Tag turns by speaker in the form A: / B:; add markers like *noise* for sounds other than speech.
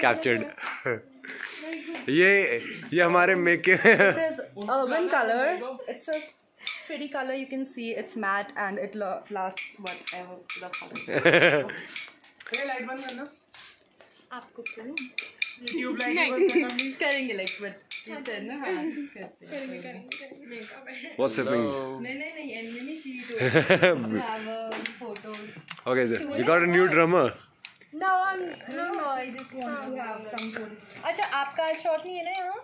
A: Captured *laughs* *laughs* *laughs* ये ये हमारे make
B: urban colour it's pretty colour you can see it's matte and it last what I the colour ये
C: light बंद कर
B: आपको करूँ
C: YouTube लाइक बंद
B: करेंगे लाइक बट करेंगे करेंगे करेंगे
A: व्हाट्स हैपनिंग
B: नहीं नहीं नहीं एनिमेशन ही तो Okay,
A: sir. Sir got a new drummer.
B: No, I'm no no. I just want to have some photo. अच्छा आपका शॉट नहीं है ना यहाँ?